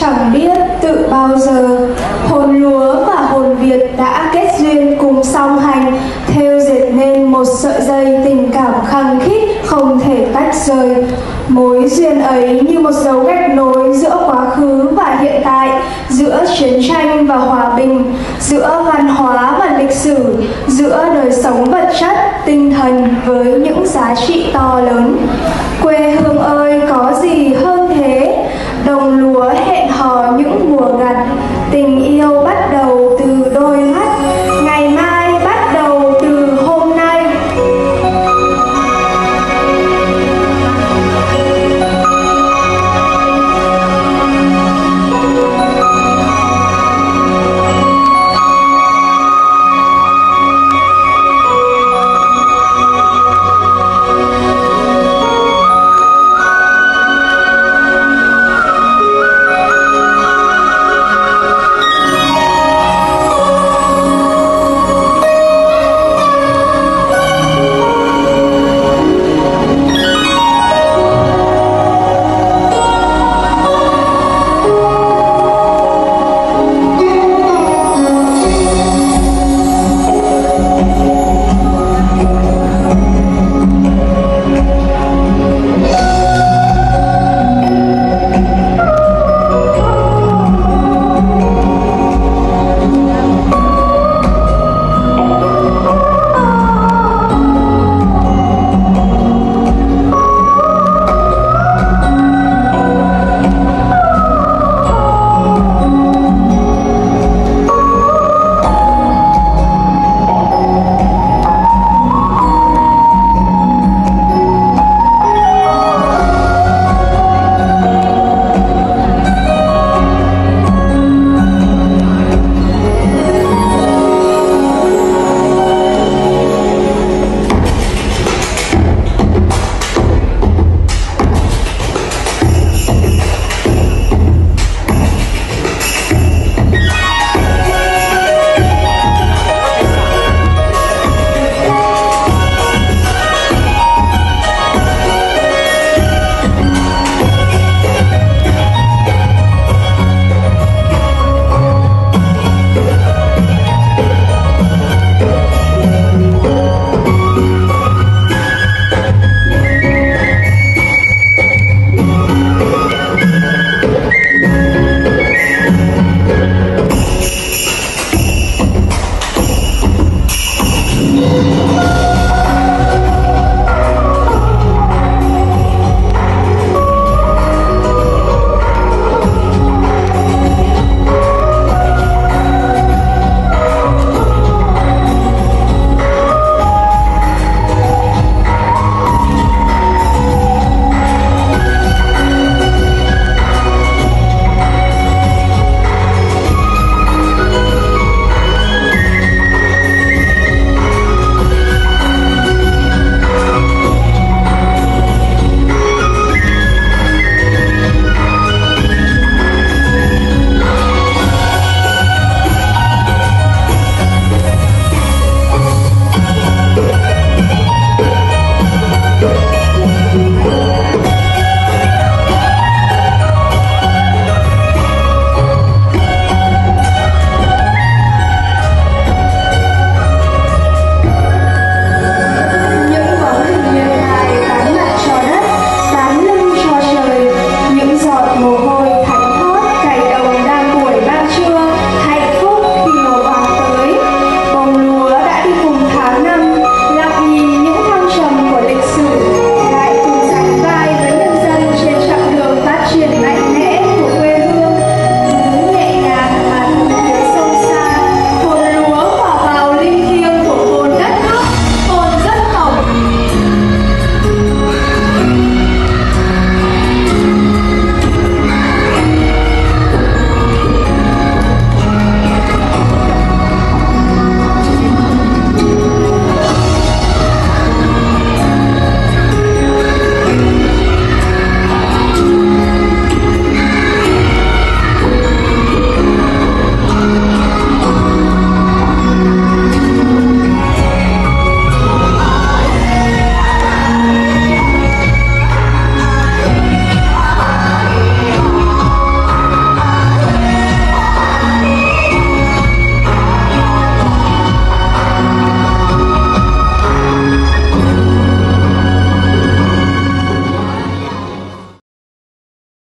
Chẳng biết tự bao giờ hồn lúa và hồn Việt đã kết duyên cùng song hành, theo dệt nên một sợi dây tình cảm khăng khít không thể tách rời. Mối duyên ấy như một dấu gạch nối giữa quá khứ và hiện tại, giữa chiến tranh và hòa bình, giữa văn hóa và lịch sử, giữa đời sống vật chất, tinh thần với những giá trị to lớn.